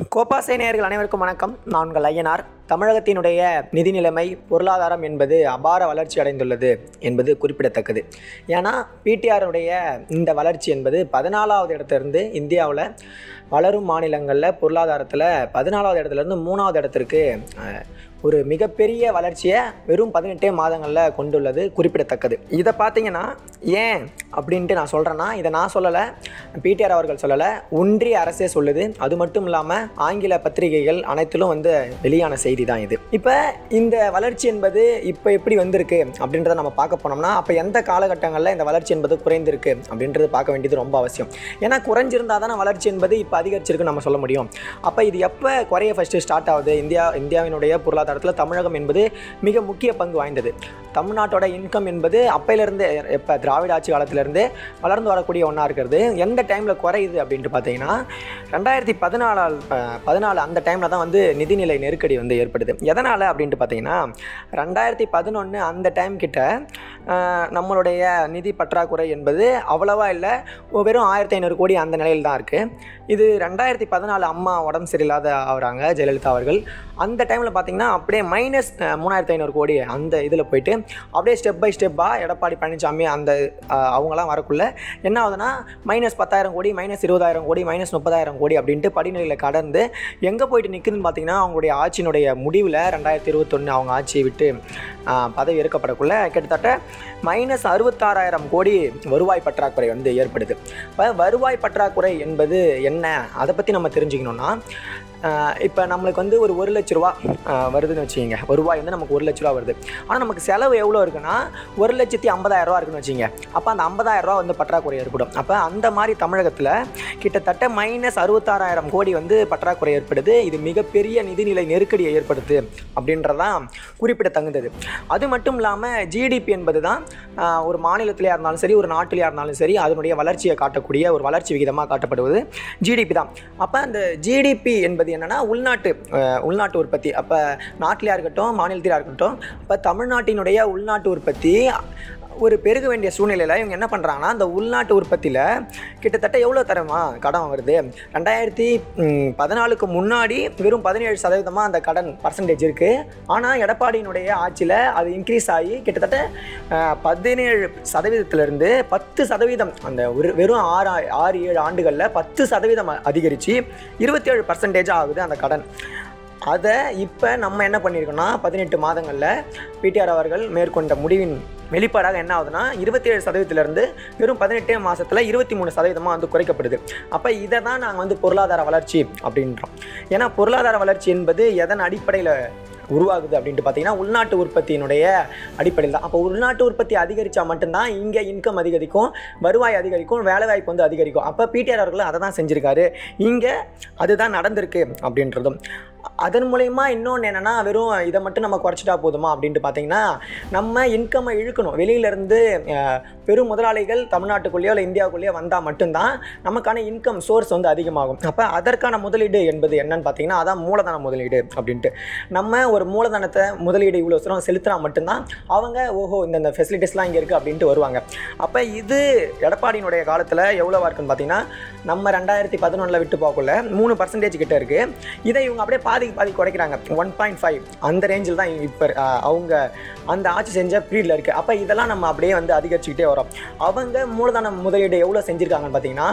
கோப்பாசை நேயர்கள் அனைவருக்கும் வணக்கம். நான் உங்கள் ஐயனார். தமிழகத்தினுடைய நிதி நிலைமை பொருளாதாரம் என்பது அபார வளர்ச்சி அடைந்துள்ளது என்பது குறிப்பிடத்தக்கது. ஏன்னா பிடிஆருடைய இந்த வளர்ச்சி என்பது பதினாலாவது இடத்திலிருந்து இந்தியாவில் வளரும் மாநிலங்களில் பொருளாதாரத்தில் பதினாலாவது இடத்துலேருந்து மூணாவது இடத்திற்கு ஒரு மிகப்பெரிய வளர்ச்சியை வெறும் பதினெட்டே மாதங்களில் கொண்டுள்ளது குறிப்பிடத்தக்கது. இதை பார்த்தீங்கன்னா ஏன் அப்படின்ட்டு நான் சொல்கிறேன்னா இதை நான் சொல்லலை பிடிஆர் அவர்கள் சொல்லலை ஒன்றிய அரசே சொல்லுது. அது மட்டும் இல்லாமல் ஆங்கில பத்திரிகைகள் அனைத்திலும் வந்து வெளியான செய்தி தான் இது. இப்போ இந்த வளர்ச்சி என்பது இப்போ எப்படி வந்திருக்கு அப்படின்றத நம்ம பார்க்க போனோம்னா அப்போ எந்த காலகட்டங்களில் இந்த வளர்ச்சி என்பது குறைந்திருக்கு அப்படின்றது பார்க்க வேண்டியது ரொம்ப அவசியம். ஏன்னா குறைஞ்சிருந்தால் தானே வளர்ச்சி என்பது இப்போ அதிகரிச்சிருக்குன்னு நம்ம சொல்ல முடியும். அப்போ இது எப்போ குறைய ஃபஸ்ட்டு ஸ்டார்ட் ஆகுது? இந்தியா இந்தியாவினுடைய பொருளாதாரத்தில் தமிழகம் என்பது மிக முக்கிய பங்கு வாய்ந்தது. தமிழ்நாட்டோட இன்கம் என்பது அப்பையிலேருந்து இப்போ திராவிட ஆட்சி காலத்திலேருந்து வளர்ந்து வரக்கூடிய ஒன்றா இருக்கிறது. எந்த டைமில் குறையுது அப்படின்ட்டு பார்த்தீங்கன்னா ரெண்டாயிரத்தி பதினாலால் பதினாலு அந்த டைமில் தான் வந்து நிதிநிலை நெருக்கடி வந்து ஏற்படுது. எதனால் அப்படின்ட்டு பார்த்தீங்கன்னா ரெண்டாயிரத்தி பதினொன்று அந்த டைம் கிட்ட நம்மளுடைய நிதி பற்றாக்குறை என்பது அவ்வளவா இல்லை. வெறும் ஆயிரத்தி ஐநூறு கோடி அந்த நிலையில் தான் இருக்குது இது ரெண்டாயிரத்தி பதினாலு அம்மா உடம்பு சரியில்லாத ஆகிறாங்க ஜெயலலிதா அவர்கள். அந்த டைமில் பார்த்தீங்கன்னா அப்படியே மைனஸ் மூணாயிரத்தி ஐநூறு கோடி அந்த இதில் போயிட்டு அப்படியே ஸ்டெப் பை ஸ்டெப்பாக எடப்பாடி பழனிசாமி அந்த அவங்களாம் வரக்குள்ள என்ன ஆகுதுன்னா மைனஸ் பத்தாயிரம் கோடி மைனஸ் இருபதாயிரம் கோடி மைனஸ் முப்பதாயிரம் கோடி அப்படின்ட்டு படிநிலையில் கடந்து எங்கே போயிட்டு நிற்குதுன்னு பார்த்தீங்கன்னா அவங்களுடைய ஆட்சியினுடைய முடிவில் ரெண்டாயிரத்தி இருபத்தொன்று அவங்க ஆட்சியை விட்டு பதவி எடுக்கப்படக்குள்ள கிட்டத்தட்ட மைனஸ் அறுபத்தாறாயிரம் கோடி வருவாய் பற்றாக்குறை வந்து ஏற்படுது. இப்போ வருவாய் பற்றாக்குறை என்பது என்ன? அதை பற்றி நம்ம தெரிஞ்சுக்கணுன்னா இப்போ நம்மளுக்கு வந்து ஒரு ஒரு லட்ச ரூபா வருதுன்னு வச்சுக்கோங்க. ரூபாய் வந்து நமக்கு ஒரு லட்ச ரூபா வருது. ஆனால் நமக்கு செலவு எவ்வளோ இருக்குன்னா ஒரு லட்சத்தி ஐம்பதாயிரம் ரூபா இருக்குன்னு வச்சுங்க அப்போ அந்த ஐம்பதாயிரம் ரூபா வந்து பற்றாக்குறை ஏற்படும். அப்போ அந்த மாதிரி தமிழகத்தில் கிட்டத்தட்ட மைனஸ் அறுபத்தாறாயிரம் கோடி வந்து பற்றாக்குறை ஏற்படுது. இது மிகப்பெரிய நிதிநிலை நெருக்கடியை ஏற்படுத்து அப்படின்றதான் குறிப்பிடத்தகுந்தது. அது மட்டும் இல்லாமல் ஜிடிபி என்பது தான் ஒரு மாநிலத்திலையாக இருந்தாலும் சரி ஒரு நாட்டிலையாக இருந்தாலும் சரி அதனுடைய வளர்ச்சியை காட்டக்கூடிய ஒரு வளர்ச்சி விகிதமாக காட்டப்படுவது ஜிடிபி தான். அப்போ அந்த ஜிடிபி என்பது என்னன்னா உள்நாட்டு உள்நாட்டு உற்பத்தி. அப்போ நாட்டிலையாக இருக்கட்டும் மாநிலத்திலாக இருக்கட்டும் இப்போ தமிழ்நாட்டினுடைய உள்நாட்டு உற்பத்தி ஒரு பெருக வேண்டிய சூழ்நிலையில் இவங்க என்ன பண்ணுறாங்கன்னா அந்த உள்நாட்டு உற்பத்தியில் கிட்டத்தட்ட எவ்வளோ தரமா கடன் வருது? ரெண்டாயிரத்தி பதினாலுக்கு முன்னாடி வெறும் பதினேழு சதவீதமாக அந்த கடன் பர்சன்டேஜ் இருக்குது ஆனால் எடப்பாடியினுடைய ஆட்சியில் அது இன்க்ரீஸ் ஆகி கிட்டத்தட்ட பதினேழு சதவீதத்திலிருந்து பத்து சதவீதம் அந்த ஒரு வெறும் ஆறு ஆறு ஏழு ஆண்டுகளில் பத்து சதவீதம் அதிகரித்து இருபத்தேழு பர்சன்டேஜ் ஆகுது அந்த கடன். அதை இப்போ நம்ம என்ன பண்ணியிருக்கோம்னா பதினெட்டு மாதங்களில் பிடிஆர் அவர்கள் மேற்கொண்ட முடிவின் வெளிப்பாடாக என்ன ஆகுதுன்னா இருபத்தேழு சதவீதத்திலிருந்து வெறும் பதினெட்டே மாதத்தில் இருபத்தி மூணு சதவீதமாக வந்து குறைக்கப்படுது. அப்போ இதை தான் நாங்கள் வந்து பொருளாதார வளர்ச்சி அப்படின்றோம். ஏன்னா பொருளாதார வளர்ச்சி என்பது எதன் அடிப்படையில் உருவாகுது அப்படின்ட்டு பார்த்தீங்கன்னா உள்நாட்டு உற்பத்தியினுடைய அடிப்படையில் தான். அப்போ உள்நாட்டு உற்பத்தி அதிகரித்தா மட்டும்தான் இங்கே இன்கம் அதிகரிக்கும் வருவாய் அதிகரிக்கும் வேலைவாய்ப்பு வந்து அதிகரிக்கும். அப்போ பிடிஆர் அவர்கள் அதை தான் செஞ்சுருக்காரு. இங்கே அதுதான் நடந்திருக்கு அப்படின்றதும். அதன் மூலயமா இன்னொன்று என்னென்னா வெறும் இதை மட்டும் நம்ம குறைச்சிட்டா போதுமா அப்படின்ட்டு பார்த்தீங்கன்னா நம்ம இன்கம்மை இழுக்கணும். வெளியிலேருந்து பெரும் முதலாளிகள் தமிழ்நாட்டுக்குள்ளேயோ இல்லை இந்தியாவுக்குள்ளேயோ வந்தால் மட்டும்தான் நமக்கான இன்கம் சோர்ஸ் வந்து அதிகமாகும். அப்போ அதற்கான முதலீடு என்பது என்னன்னு பார்த்தீங்கன்னா அதான் மூலதன முதலீடு அப்படின்ட்டு. நம்ம ஒரு மூலதனத்தை முதலீடு இவ்வளோ தூரம் செலுத்தினா மட்டும்தான் அவங்க ஓஹோ இந்த ஃபெசிலிட்டிஸ்லாம் இங்கே இருக்குது அப்படின்ட்டு வருவாங்க. அப்போ இது எடப்பாடியினுடைய காலத்தில் எவ்வளோவா இருக்குன்னு பார்த்தீங்கன்னா நம்ம ரெண்டாயிரத்தி பதினொன்றில் விட்டு போகக்குள்ள மூணு பர்சன்டேஜ் கிட்ட இருக்குது இதை இவங்க அப்படியே பாதிக்கு பாதி குறைக்கிறாங்க. ஒன் பாயிண்ட் ஃபைவ் அந்த ரேஞ்சில் தான் இப்போ அவங்க அந்த ஆட்சி செஞ்ச பீரியடில் இருக்குது அப்போ இதெல்லாம் நம்ம அப்படியே வந்து அதிகரிச்சுக்கிட்டே வரோம். அவங்க மூலதன முதலீடு எவ்வளோ செஞ்சுருக்காங்கன்னு பார்த்தீங்கன்னா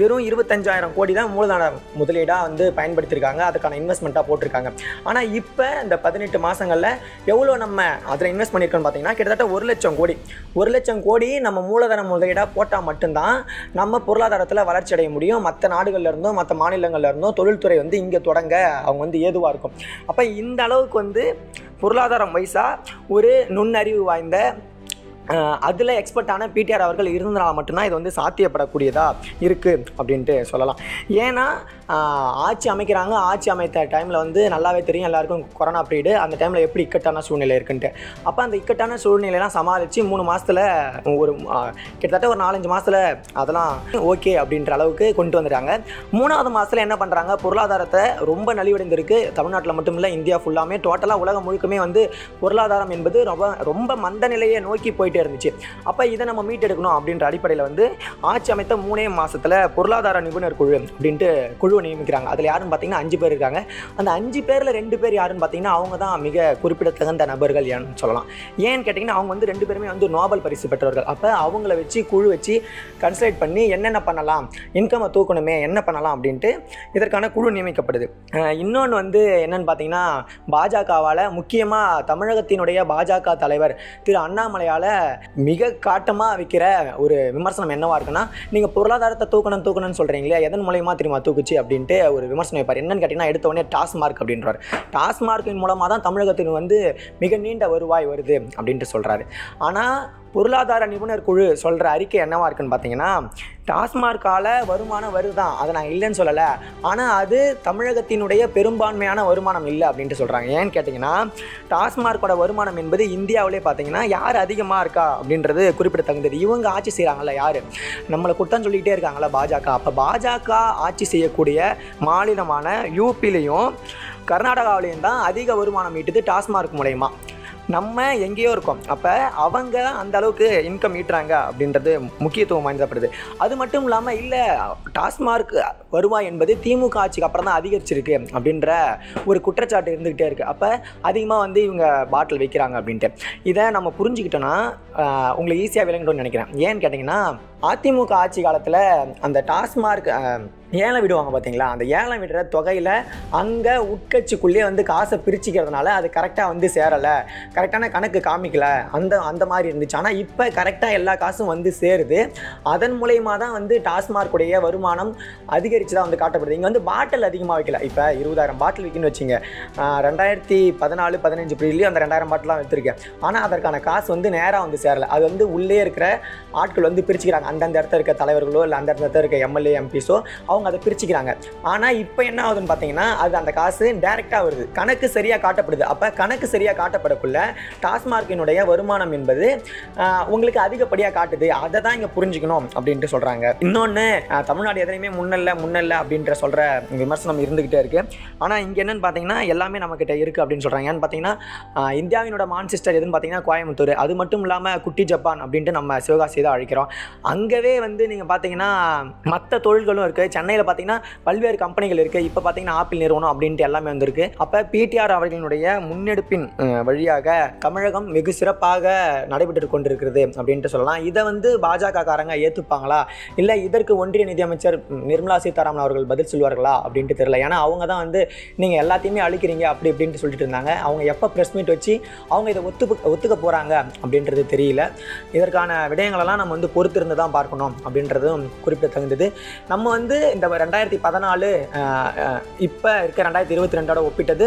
வெறும் இருபத்தஞ்சாயிரம் கோடி தான் மூலதன முதலீடாக வந்து பயன்படுத்தியிருக்காங்க. அதுக்கான இன்வெஸ்ட்மெண்ட்டாக போட்டிருக்காங்க. ஆனால் இப்போ இந்த பதினெட்டு மாதங்களில் எவ்வளோ நம்ம அதில் இன்வெஸ்ட் பண்ணியிருக்கோன்னு பார்த்தீங்கன்னா கிட்டத்தட்ட ஒரு லட்சம் கோடி. ஒரு லட்சம் கோடி நம்ம மூலதன முதலீடாக போட்டால் மட்டும்தான் நம்ம பொருளாதாரத்தில் வளர்ச்சி அடைய முடியும். மற்ற நாடுகளில் இருந்தும் மற்ற மாநிலங்களில் இருந்தும் தொழில்துறை வந்து இங்கே தொடங்க அவங்க வந்து ஏதுவாக இருக்கும். அப்போ இந்த அளவுக்கு வந்து பொருளாதாரம் வைஸாக ஒரு நுண்ணறிவு வாய்ந்த அதில் எக்ஸ்பர்ட்டான பிடிஆர் அவர்கள் இருந்ததுனால மட்டும்தான் இது வந்து சாத்தியப்படக்கூடியதாக இருக்குது அப்படின்ட்டு சொல்லலாம். ஏன்னா ஆட்சி அமைக்கிறாங்க. ஆட்சி அமைத்த டைமில் வந்து நல்லாவே தெரியும் எல்லாருக்கும் கொரோனா பீரியடு அந்த டைமில் எப்படி இக்கட்டான சூழ்நிலை இருக்குன்ட்டு. அப்போ அந்த இக்கட்டான சூழ்நிலையெல்லாம் சமாளித்து மூணு மாதத்தில் ஒரு கிட்டத்தட்ட ஒரு நாலஞ்சு மாதத்தில் அதெல்லாம் ஓகே அப்படின்ற அளவுக்கு கொண்டு வந்துட்டாங்க. மூணாவது மாதத்தில் என்ன பண்ணுறாங்க பொருளாதாரத்தை ரொம்ப நலிவடைந்திருக்கு. தமிழ்நாட்டில் மட்டும் இல்லை இந்தியா ஃபுல்லாமே டோட்டலாக உலகம் முழுக்கமே வந்து பொருளாதாரம் என்பது ரொம்ப ரொம்ப மந்த நிலையை நோக்கி போயிட்டே இருந்துச்சு. அப்போ இதை நம்ம மீட்டெடுக்கணும் அப்படின்ற அடிப்படையில் வந்து ஆட்சி அமைத்த மூணே மாதத்தில் பொருளாதார நிபுணர் குழு அப்படின்ட்டு குழு குழுவை நியமிக்கிறாங்க. அதில் யாருன்னு பார்த்தீங்கன்னா அஞ்சு பேர் இருக்காங்க. அந்த அஞ்சு பேரில் ரெண்டு பேர் யாருன்னு பார்த்தீங்கன்னா அவங்க தான் மிக குறிப்பிடத்தகுந்த நபர்கள் ஏன்னு சொல்லலாம். ஏன்னு கேட்டிங்கன்னா அவங்க வந்து ரெண்டு பேருமே வந்து நோபல் பரிசு பெற்றவர்கள். அப்போ அவங்கள வச்சு குழு வச்சு கன்சல்ட் பண்ணி என்னென்ன பண்ணலாம்? இன்கம்மை தூக்கணுமே என்ன பண்ணலாம் அப்படின்ட்டு இதற்கான குழு நியமிக்கப்படுது. இன்னொன்று வந்து என்னன்னு பார்த்தீங்கன்னா பாஜகவால் முக்கியமாக தமிழகத்தினுடைய பாஜக தலைவர் திரு அண்ணாமலையால் மிக காட்டமாக வைக்கிற ஒரு விமர்சனம் என்னவாக இருக்குன்னா நீங்கள் பொருளாதாரத்தை தூக்கணும் தூக்கணும்னு சொல்கிறீங்களே எதன் மூலயமா தெரியுமா தூக்குச்சு? அப்படின்ட்டு ஒரு விமர்சனம் வைப்பார். என்னன்னு கேட்டிங்கன்னா எடுத்த உடனே டாஸ்மார்க் அப்படின்றார். டாஸ்மார்க்கின் மூலமாக தான் தமிழகத்தின் வந்து மிக நீண்ட வருவாய் வருது அப்படின்ட்டு சொல்கிறாரு ஆனால் பொருளாதார நிபுணர் குழு சொல்கிற அறிக்கை என்னவா இருக்குன்னு பார்த்தீங்கன்னா டாஸ்மார்க்கால வருமானம் வருதான் அதை நான் இல்லைன்னு சொல்லலை. ஆனால் அது தமிழகத்தினுடைய பெரும்பான்மையான வருமானம் இல்லை அப்படின்ட்டு சொல்கிறாங்க ஏன்னு கேட்டிங்கன்னா டாஸ்மார்க்கோட வருமானம் என்பது இந்தியாவிலே பார்த்தீங்கன்னா யார் அதிகமாக இருக்கா அப்படின்றது குறிப்பிடத்தகுந்தது. இவங்க ஆட்சி செய்கிறாங்களா யார்? நம்மளை குற்றம் சொல்லிக்கிட்டே இருக்காங்களா பாஜக. அப்போ பாஜக ஆட்சி செய்யக்கூடிய மாநிலமான யூபிலையும் கர்நாடகாவிலையும் தான் அதிக வருமானம் ஈட்டுது டாஸ்மார்க் மூலயமா. நம்ம எங்கேயோ இருக்கோம். அப்போ அவங்க அந்த அளவுக்கு இன்கம் ஈட்டுறாங்க அப்படின்றது முக்கியத்துவம் வாய்ந்தப்படுது. அது மட்டும் இல்லாமல் இல்லை டாஸ்மார்க் வருவாய் என்பது திமுக ஆட்சிக்கு அப்புறம் தான் அதிகரிச்சிருக்கு அப்படின்ற ஒரு குற்றச்சாட்டு இருந்துக்கிட்டே இருக்குது அப்போ அதிகமாக வந்து இவங்க பாட்டில் வைக்கிறாங்க அப்படின்ட்டு. இதை நம்ம புரிஞ்சுக்கிட்டோன்னா ஆஹ், உங்களுக்கு ஈஸியாக விளங்கிட்டோம்னு நினைக்கிறேன். ஏன்னு கேட்டிங்கன்னா அதிமுக ஆட்சி காலத்தில் அந்த டாஸ்மார்க் ஏலம் விடுவாங்க பார்த்தீங்களா அந்த ஏலம் விடுற தொகையில் அங்கே உட்கட்சிக்குள்ளேயே வந்து காசை பிரிச்சுக்கிறதுனால அது கரெக்டாக வந்து சேரலை. கரெக்டான கணக்கு காமிக்கல. அந்த அந்த மாதிரி இருந்துச்சு. ஆனால் இப்போ கரெக்டாக எல்லா காசும் வந்து சேருது. அதன் மூலயமா தான் வந்து டாஸ்மார்க்குடைய வருமானம் அதிகரித்து தான் வந்து காட்டப்படுது. இங்கே வந்து பாட்டில் அதிகமாக வைக்கல. இப்போ இருபதாயிரம் பாட்டில் விற்கின்னு வச்சுங்க. ரெண்டாயிரத்தி பதினாலு பதினஞ்சு பிரிட்லேயும் அந்த ரெண்டாயிரம் பாட்டிலாம் விற்றுருக்கேன் ஆனால் அதற்கான காசு வந்து நேராக வந்து சேரலை. அது வந்து உள்ளே இருக்கிற ஆட்கள் வந்து பிரிச்சுக்கிறாங்க. அந்தந்த இடத்துல இருக்க தலைவர்களோ இல்லை அந்த இடத்துல இருக்க எம்எல்ஏ எம்பிஸோ அவங்க அதை பிரிச்சுக்கிறாங்க. ஆனால் இப்போ என்ன ஆகுதுன்னு பார்த்தீங்கன்னா அது அந்த காசு டைரெக்டாக வருது. கணக்கு சரியாக காட்டப்படுது. அப்போ கணக்கு சரியாக காட்டப்படக்குள்ள டாஸ்மார்க்கினுடைய வருமானம் என்பது உங்களுக்கு அதிகப்படியாக காட்டுது. அதை தான் இங்கே புரிஞ்சுக்கணும் அப்படின்ட்டு சொல்கிறாங்க இன்னொன்று தமிழ்நாடு எதுலையுமே முன்னல்ல முன்னல்ல அப்படின்ற சொல்கிற விமர்சனம் இருந்துக்கிட்டே இருக்குது ஆனால் இங்கே என்னன்னு பார்த்தீங்கன்னா எல்லாமே நம்மக்கிட்ட இருக்குது அப்படின்னு சொல்கிறாங்க ஏன்னு பார்த்தீங்கன்னா இந்தியாவினோட இந்தியாவினோட மான்சிஸ்டர் எதுன்னு பார்த்தீங்கன்னா கோயம்புத்தூர். அது மட்டும் இல்லாமல் குட்டி ஜப்பான் அப்படின்ட்டு நம்ம சிவகாசி தான் அழைக்கிறோம். அங்கவே வந்து நீங்கள் பார்த்தீங்கன்னா மற்ற தொழில்களும் இருக்குது சென்னையில் பார்த்தீங்கன்னா பல்வேறு கம்பெனிகள் இருக்குது இப்போ பார்த்தீங்கன்னா ஆப்பிள் நிறுவனம் அப்படின்ட்டு எல்லாமே வந்திருக்கு. அப்போ பிடிஆர் அவர்களினுடைய முன்னெடுப்பின் வழியாக தமிழகம் வெகு சிறப்பாக நடைபெற்று கொண்டிருக்கிறது அப்படின்ட்டு சொல்லலாம். இதை வந்து பாஜக காரங்க ஏற்றுப்பாங்களா இல்லை இதற்கு ஒன்றிய நிதியமைச்சர் நிர்மலா சீதாராமன் அவர்கள் பதில் சொல்வார்களா அப்படின்ட்டு தெரியல. ஏன்னா அவங்க தான் வந்து நீங்கள் எல்லாத்தையுமே அழிக்கிறீங்க அப்படி இப்படின்ட்டு சொல்லிட்டு இருந்தாங்க. அவங்க எப்போ ப்ரெஸ் மீட் வச்சு அவங்க இதை ஒத்து ஒத்துக்க போகிறாங்க அப்படின்றது தெரியல. இதற்கான விடயங்களெல்லாம் நம்ம வந்து பொறுத்திருந்து தான் பார்க்கணும் அப்படின்றதும் குறிப்பிடத்தகுந்தது. நம்ம வந்து இந்த ரெண்டாயிரத்தி பதினாலு இப்போ இருக்க ரெண்டாயிரத்தி இருபத்தி ரெண்டோட ஒப்பிட்டது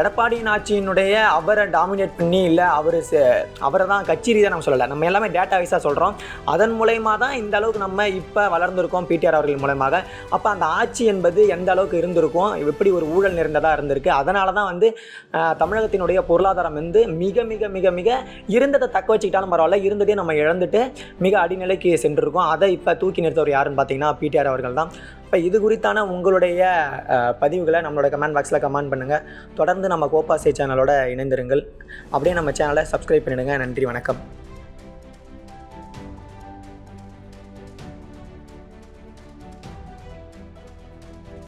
எடப்பாடியின் ஆட்சியினுடைய அவரை டாமினேட் பண்ணி இல்லை அவர் அவரை தான் கட்சி ரீதியாக நம்ம சொல்லலை. நம்ம எல்லாமே டேட்டா வைஸாக சொல்கிறோம் அதன் மூலயமா தான் இந்த அளவுக்கு நம்ம இப்போ வளர்ந்துருக்கோம் பிடிஆர் அவர்கள் மூலமாக அப்போ அந்த ஆட்சி என்பது எந்த அளவுக்கு இருந்திருக்கும் எப்படி ஒரு ஊழல் நிறைந்ததாக இருந்திருக்கு அதனால தான் வந்து தமிழகத்தினுடைய பொருளாதாரம் வந்து மிக மிக மிக மிக இருந்ததை தக்க வச்சுக்கிட்டாலும் பரவாயில்ல இருந்ததே நம்ம இழந்துட்டு மிக அடிநிலைக்கு சென்றிருக்கோம். அதை இப்போ தூக்கி நிறுத்தவர் யாருன்னு பார்த்தீங்கன்னா பிடிஆர் அவர்கள் தான் இப்போ இது குறித்தான உங்களுடைய பதிவுகளை நம்மளோட கமெண்ட் பாக்ஸில் கமெண்ட் பண்ணுங்கள் தொடர்ந்து நம்ம கோபாசே சேனலோட இணைந்திருங்கள். அப்படியே நம்ம சேனலை சப்ஸ்கிரைப் பண்ணிடுங்க. நன்றி வணக்கம்.